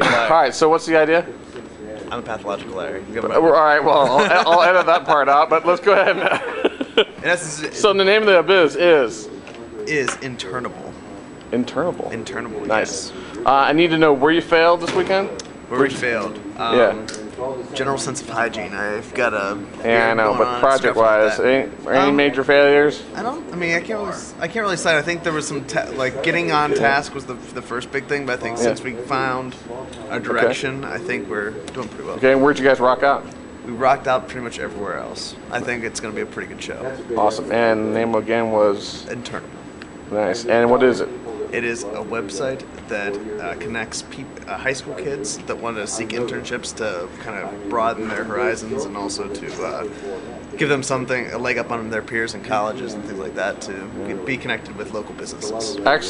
All right. So what's the idea? I'm a pathological liar. You All right. Well, I'll, I'll edit that part out. But let's go ahead. And essence, so the name of the biz is is internable. internable. Internable. Nice. Yes. Uh, I need to know where you failed this weekend. Where we failed. Um, Yeah. General sense of hygiene. I've got a. Yeah, I know. But project stuff like wise, any, any Um, major failures? I don't. I mean, I can't really. I can't really say. I think there was some ta- like getting on task was the the first big thing. But I think Yeah. since we found our direction, I think we're doing pretty well. Okay. Where'd you guys rock out? We rocked out pretty much everywhere else. I think it's going to be a pretty good show. Awesome. And the name again was Internable. nice. And what is it? It is a website that uh, connects uh, high school kids that want to seek internships to kind of broaden their horizons and also to uh, give them something, a leg up on their peers in colleges and things like that to be connected with local businesses. Excellent.